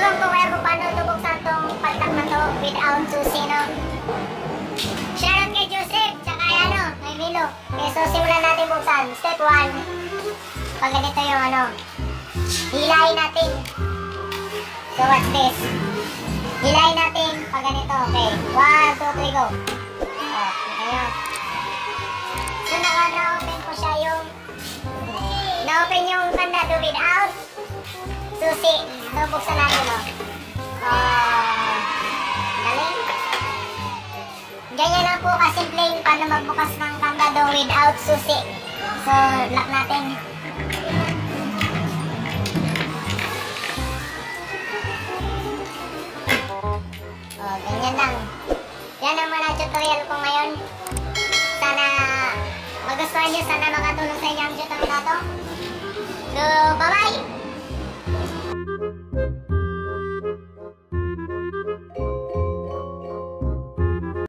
Tutulong ko kayo kung paano lubuksan tong paltak na to without susi, no? Shoutout kay Joseph, tsaka kay ano, kay Milo. Okay, so simulan natin buksan. Step 1. Pag ganito yung ano, hilahin natin. So what's this? Hilahin natin pag ganito. Okay, 1, 2, 3, go. Oh, okay, ganyan. Susi. So buksan natin, oh. Oh, galing. Ganyan lang po kasimpleng paano magbukas ng kandado without susi. So, lock natin. Oh, ganyan lang. Yan ang mga tutorial ko ngayon. Sana magustuhan nyo, sana makatulong sa inyo ang tutorial na to.